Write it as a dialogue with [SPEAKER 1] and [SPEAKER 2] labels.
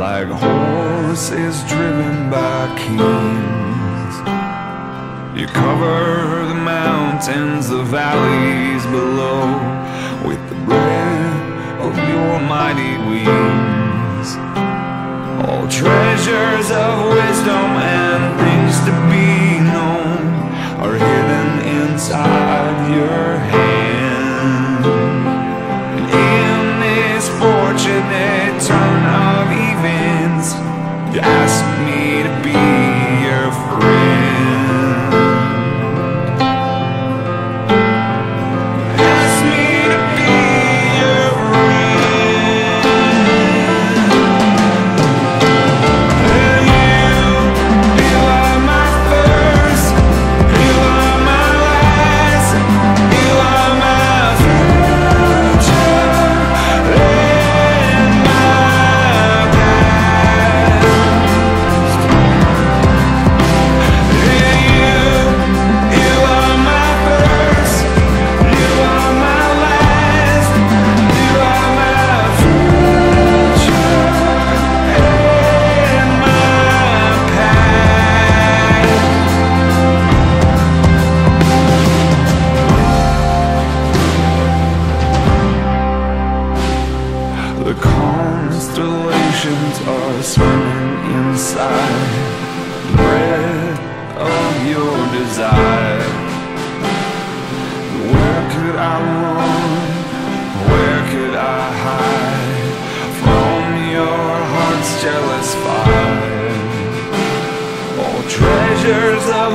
[SPEAKER 1] Like horses driven by kings. You cover the mountains, the valleys below You ask me to be your friend are swimming inside the breath of your desire. Where could I run? Where could I hide from your heart's jealous fire? All treasures of